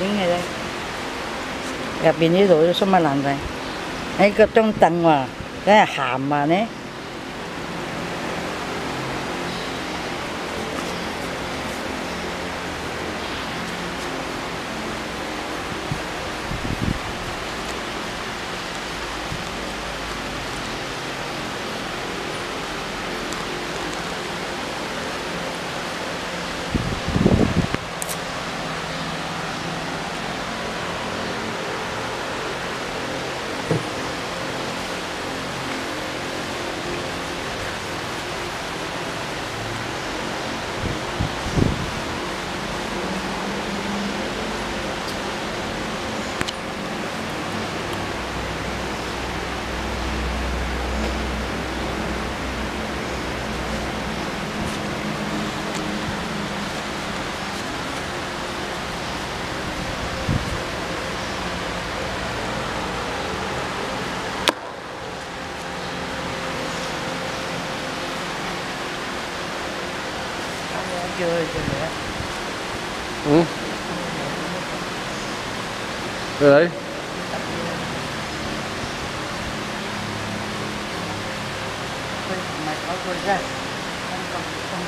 点嘅咧？入边呢度都乜烂仔？喺个张凳喎，梗系咸啊呢？ chơi cho mẹ. Ừ. Rồi đấy. Mày có quay ra. Không còn không.